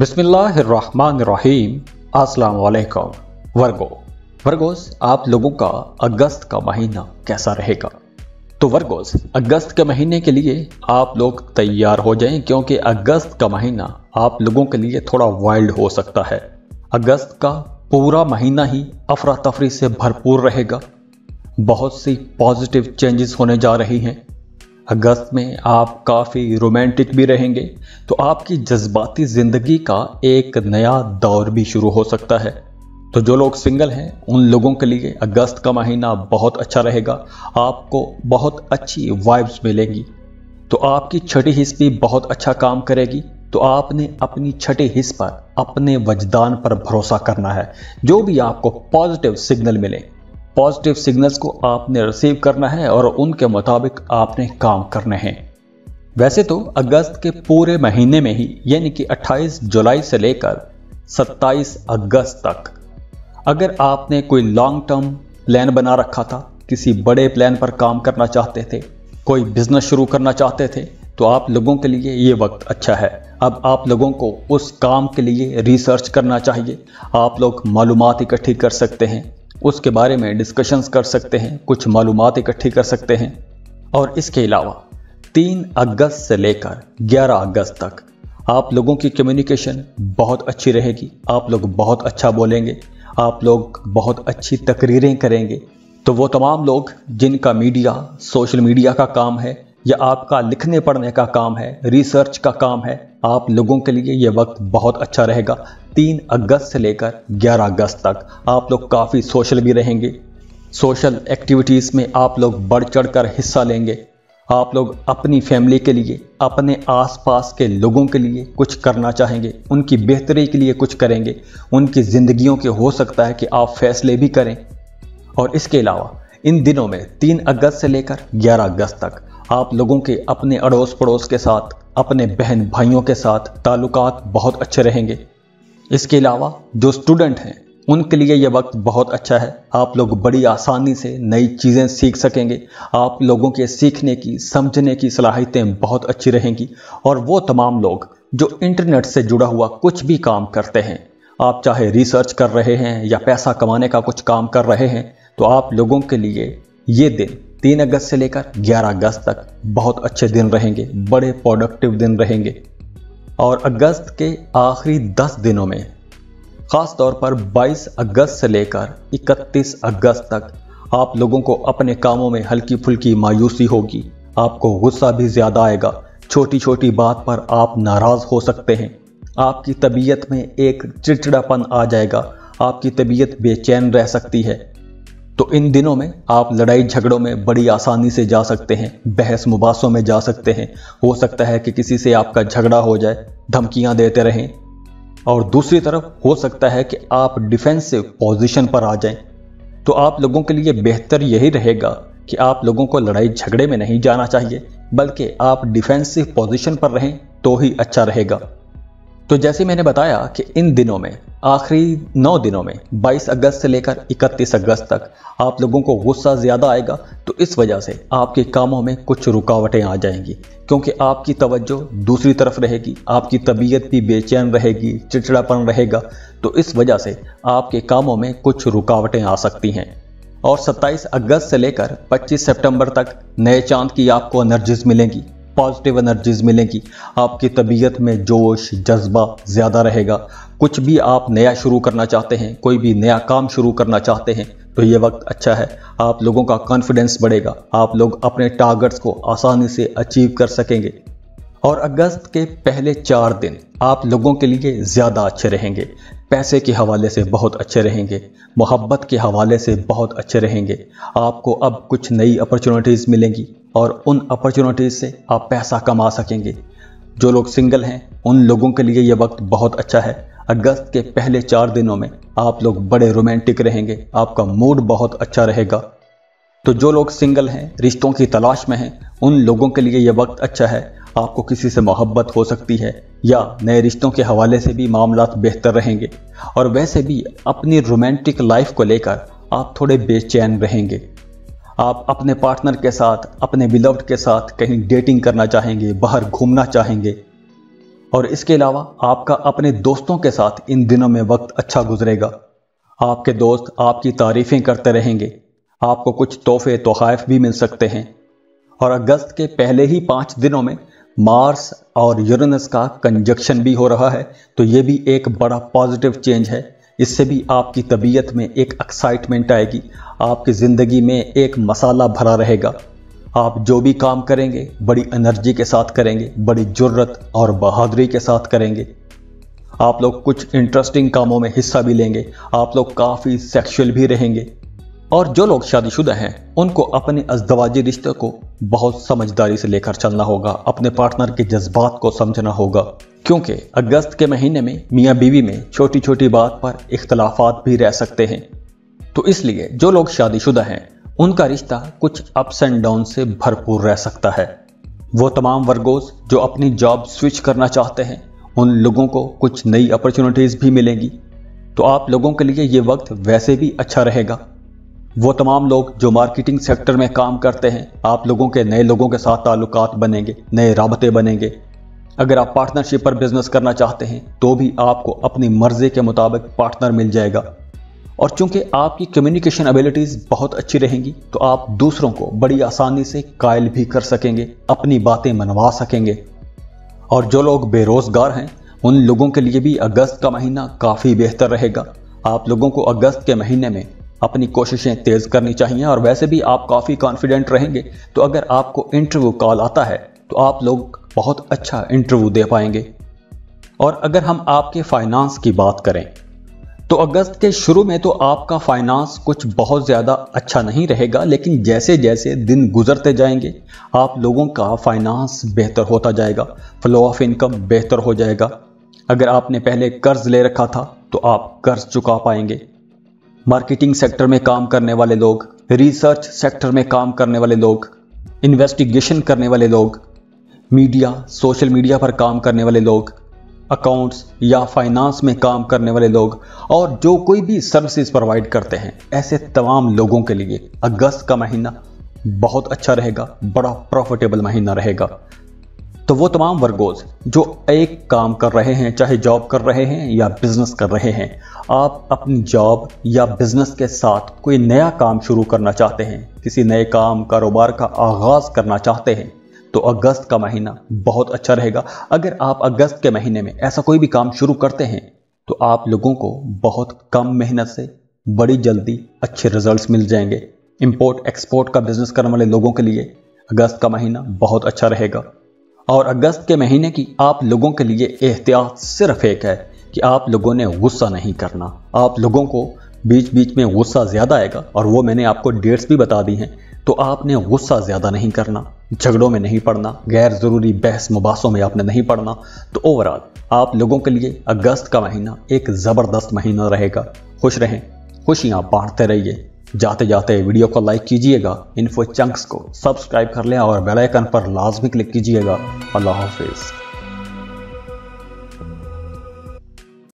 बिस्मिल्लाहिर्रहमानिर्रहीम। अस्सलाम वालेकुम वर्गो, वर्गोस, आप लोगों का अगस्त का महीना कैसा रहेगा? तो वर्गोस, अगस्त के महीने के लिए आप लोग तैयार हो जाएँ, क्योंकि अगस्त का महीना आप लोगों के लिए थोड़ा वाइल्ड हो सकता है। अगस्त का पूरा महीना ही अफरा तफरी से भरपूर रहेगा। बहुत सी पॉजिटिव चेंजेस होने जा रही हैं। अगस्त में आप काफ़ी रोमांटिक भी रहेंगे तो आपकी जज्बाती ज़िंदगी का एक नया दौर भी शुरू हो सकता है। तो जो लोग सिंगल हैं, उन लोगों के लिए अगस्त का महीना बहुत अच्छा रहेगा, आपको बहुत अच्छी वाइब्स मिलेंगी। तो आपकी छठी हिस्स भी बहुत अच्छा काम करेगी तो आपने अपनी छठे हिस्स पर अपने वजदान पर भरोसा करना है। जो भी आपको पॉजिटिव सिग्नल मिले पॉजिटिव सिग्नल्स को आपने रिसीव करना है और उनके मुताबिक आपने काम करने हैं। वैसे तो अगस्त के पूरे महीने में ही, यानी कि 28 जुलाई से लेकर 27 अगस्त तक, अगर आपने कोई लॉन्ग टर्म प्लान बना रखा था, किसी बड़े प्लान पर काम करना चाहते थे, कोई बिज़नेस शुरू करना चाहते थे तो आप लोगों के लिए ये वक्त अच्छा है। अब आप लोगों को उस काम के लिए रिसर्च करना चाहिए। आप लोग मालूम इकट्ठी कर सकते हैं। उसके बारे में डिस्कशंस कर सकते हैं, कुछ मालूम इकट्ठी कर सकते हैं। और इसके अलावा, तीन अगस्त से लेकर 11 अगस्त तक आप लोगों की कम्युनिकेशन बहुत अच्छी रहेगी। आप लोग बहुत अच्छा बोलेंगे। आप लोग बहुत अच्छी तकरीरें करेंगे। तो वो तमाम लोग जिनका मीडिया सोशल मीडिया का काम है या आपका लिखने पढ़ने का काम है रिसर्च का काम है। आप लोगों के लिए ये वक्त बहुत अच्छा रहेगा। तीन अगस्त से लेकर 11 अगस्त तक आप लोग काफ़ी सोशल भी रहेंगे। सोशल एक्टिविटीज़ में आप लोग बढ़ चढ़ कर हिस्सा लेंगे। आप लोग अपनी फैमिली के लिए, अपने आसपास के लोगों के लिए कुछ करना चाहेंगे। उनकी बेहतरी के लिए कुछ करेंगे। उनकी ज़िंदगियों के हो सकता है कि आप फैसले भी करें। और इसके अलावा, इन दिनों में तीन अगस्त से लेकर 11 अगस्त तक आप लोगों के अपने अड़ोस पड़ोस के साथ, अपने बहन भाइयों के साथ ताल्लुकात बहुत अच्छे रहेंगे। इसके अलावा जो स्टूडेंट हैं, उनके लिए यह वक्त बहुत अच्छा है। आप लोग बड़ी आसानी से नई चीज़ें सीख सकेंगे। आप लोगों के सीखने की, समझने की सलाहियतें बहुत अच्छी रहेंगी। और वो तमाम लोग जो इंटरनेट से जुड़ा हुआ कुछ भी काम करते हैं, आप चाहे रिसर्च कर रहे हैं या पैसा कमाने का कुछ काम कर रहे हैं तो आप लोगों के लिए ये दिन तीन अगस्त से लेकर 11 अगस्त तक बहुत अच्छे दिन रहेंगे, बड़े प्रोडक्टिव दिन रहेंगे। और अगस्त के आखिरी 10 दिनों में ख़ास तौर पर 22 अगस्त से लेकर 31 अगस्त तक आप लोगों को अपने कामों में हल्की फुल्की मायूसी होगी। आपको गुस्सा भी ज़्यादा आएगा। छोटी छोटी बात पर आप नाराज़ हो सकते हैं। आपकी तबीयत में एक चिड़चिड़ापन आ जाएगा। आपकी तबीयत बेचैन रह सकती है। तो इन दिनों में आप लड़ाई झगड़ों में बड़ी आसानी से जा सकते हैं, बहस मुबासों में जा सकते हैं। हो सकता है कि किसी से आपका झगड़ा हो जाए, धमकियाँ देते रहें। और दूसरी तरफ़, हो सकता है कि आप डिफेंसिव पोजीशन पर आ जाएँ। तो आप लोगों के लिए बेहतर यही रहेगा कि आप लोगों को लड़ाई झगड़े में नहीं जाना चाहिए, बल्कि आप डिफेंसिव पोजीशन पर रहें तो ही अच्छा रहेगा। तो जैसे मैंने बताया कि इन दिनों में, आखिरी नौ दिनों में 22 अगस्त से लेकर 31 अगस्त तक आप लोगों को गुस्सा ज़्यादा आएगा तो इस वजह से आपके कामों में कुछ रुकावटें आ जाएँगी। क्योंकि आपकी तवज्जो दूसरी तरफ़ रहेगी, आपकी तबीयत भी बेचैन रहेगी, चिड़चिड़ापन रहेगा तो इस वजह से आपके कामों में कुछ रुकावटें आ सकती हैं। और 27 अगस्त से लेकर 25 सितंबर तक नए चाँद की आपको एनर्जीज मिलेंगी। पॉजिटिव एनर्जीज मिलेंगी। आपकी तबीयत में जोश, जज्बा ज़्यादा रहेगा। कुछ भी आप नया शुरू करना चाहते हैं, कोई भी नया काम शुरू करना चाहते हैं तो ये वक्त अच्छा है। आप लोगों का कॉन्फिडेंस बढ़ेगा। आप लोग अपने टारगेट्स को आसानी से अचीव कर सकेंगे। और अगस्त के पहले चार दिन आप लोगों के लिए ज़्यादा अच्छे रहेंगे। पैसे के हवाले से बहुत अच्छे रहेंगे। मोहब्बत के हवाले से बहुत अच्छे रहेंगे। आपको अब कुछ नई अपॉर्चुनिटीज़ मिलेंगी। और उन अपॉर्चुनिटीज़ से आप पैसा कमा सकेंगे। जो लोग सिंगल हैं, उन लोगों के लिए यह वक्त बहुत अच्छा है। अगस्त के पहले चार दिनों में आप लोग बड़े रोमांटिक रहेंगे। आपका मूड बहुत अच्छा रहेगा। तो जो लोग सिंगल हैं, रिश्तों की तलाश में हैं, उन लोगों के लिए यह वक्त अच्छा है। आपको किसी से मोहब्बत हो सकती है, या नए रिश्तों के हवाले से भी मामला बेहतर रहेंगे। और वैसे भी अपनी रोमांटिक लाइफ को लेकर आप थोड़े बेचैन रहेंगे। आप अपने पार्टनर के साथ, अपने बिलव्ड के साथ कहीं डेटिंग करना चाहेंगे, बाहर घूमना चाहेंगे, और इसके अलावा आपका अपने दोस्तों के साथ इन दिनों में वक्त अच्छा गुजरेगा। आपके दोस्त आपकी तारीफें करते रहेंगे। आपको कुछ तोहफे तोहफ़ भी मिल सकते हैं। और अगस्त के पहले ही पाँच दिनों में मार्स और यूरेनस का कंजक्शन भी हो रहा है तो ये भी एक बड़ा पॉजिटिव चेंज है। इससे भी आपकी तबीयत में एक एक्साइटमेंट आएगी, आपकी ज़िंदगी में एक मसाला भरा रहेगा। आप जो भी काम करेंगे, बड़ी एनर्जी के साथ करेंगे, बड़ी जुर्रत और बहादुरी के साथ करेंगे। आप लोग कुछ इंटरेस्टिंग कामों में हिस्सा भी लेंगे, आप लोग काफ़ी सेक्शुअल भी रहेंगे। और जो लोग शादीशुदा हैं, उनको अपने अजदवाजी रिश्ते को बहुत समझदारी से लेकर चलना होगा, अपने पार्टनर के जज्बात को समझना होगा। क्योंकि अगस्त के महीने में, मियाँ बीवी में छोटी छोटी बात पर इख्तलाफात भी रह सकते हैं। तो इसलिए जो लोग शादीशुदा हैं, उनका रिश्ता कुछ अप्स एंड डाउन से भरपूर रह सकता है। वो तमाम वर्गोस जो अपनी जॉब स्विच करना चाहते हैं, उन लोगों को कुछ नई अपॉर्चुनिटीज़ भी मिलेंगी। तो आप लोगों के लिए ये वक्त वैसे भी अच्छा रहेगा। वो तमाम लोग जो मार्केटिंग सेक्टर में काम करते हैं, आप लोगों के, नए लोगों के साथ ताल्लुकात बनेंगे, नए रबते बनेंगे। अगर आप पार्टनरशिप पर बिज़नेस करना चाहते हैं तो भी आपको अपनी मर्ज़ी के मुताबिक पार्टनर मिल जाएगा। और चूँकि आपकी कम्युनिकेशन एबिलिटीज़ बहुत अच्छी रहेंगी तो आप दूसरों को बड़ी आसानी से कायल भी कर सकेंगे, अपनी बातें मनवा सकेंगे। और जो लोग बेरोजगार हैं, उन लोगों के लिए भी अगस्त का महीना काफ़ी बेहतर रहेगा। आप लोगों को अगस्त के महीने में अपनी कोशिशें तेज़ करनी चाहिए, और वैसे भी आप काफ़ी कॉन्फिडेंट रहेंगे। तो अगर आपको इंटरव्यू कॉल आता है तो आप लोग बहुत अच्छा इंटरव्यू दे पाएँगे। और अगर हम आपके फाइनेंस की बात करें तो अगस्त के शुरू में तो आपका फाइनेंस कुछ बहुत ज़्यादा अच्छा नहीं रहेगा, लेकिन जैसे जैसे दिन गुजरते जाएँगे, आप लोगों का फाइनेंस बेहतर होता जाएगा फ्लो ऑफ़ इनकम बेहतर हो जाएगा। अगर आपने पहले कर्ज ले रखा था तो आप कर्ज चुका पाएँगे। मार्केटिंग सेक्टर में काम करने वाले लोग, रिसर्च सेक्टर में काम करने वाले लोग इन्वेस्टिगेशन करने वाले लोग मीडिया, सोशल मीडिया पर काम करने वाले लोग अकाउंट्स या फाइनेंस में काम करने वाले लोग, और जो कोई भी सर्विसेज़ प्रोवाइड करते हैं, ऐसे तमाम लोगों के लिए अगस्त का महीना बहुत अच्छा रहेगा, बड़ा प्रॉफिटेबल महीना रहेगा। तो वो तमाम वर्गोज जो एक काम कर रहे हैं, चाहे जॉब कर रहे हैं या बिज़नेस कर रहे हैं, आप अपनी जॉब या बिज़नेस के साथ कोई नया काम शुरू करना चाहते हैं, किसी नए काम, कारोबार का आगाज़ करना चाहते हैं तो अगस्त का महीना बहुत अच्छा रहेगा। अगर आप अगस्त के महीने में ऐसा कोई भी काम शुरू करते हैं तो आप लोगों को बहुत कम मेहनत से बड़ी जल्दी अच्छे रिजल्ट्स मिल जाएँगे। इंपोर्ट एक्सपोर्ट का बिज़नेस करने वाले लोगों के लिए अगस्त का महीना बहुत अच्छा रहेगा। और अगस्त के महीने की आप लोगों के लिए एहतियात सिर्फ़ एक है कि आप लोगों ने गुस्सा नहीं करना। आप लोगों को बीच बीच में गुस्सा ज़्यादा आएगा, और वो मैंने आपको डेट्स भी बता दी हैं तो आपने गुस्सा ज़्यादा नहीं करना। झगड़ों में नहीं पड़ना, गैर ज़रूरी बहस मुबासों में आपने नहीं पड़ना तो ओवरऑल आप लोगों के लिए अगस्त का महीना एक ज़बरदस्त महीना रहेगा। खुश रहें, खुशियाँ बांटते रहिए। जाते जाते वीडियो को लाइक कीजिएगा इन्फो चंक्स को सब्सक्राइब कर लें और बेल आइकन पर लाजमी क्लिक कीजिएगा। अल्लाह हाफिज़।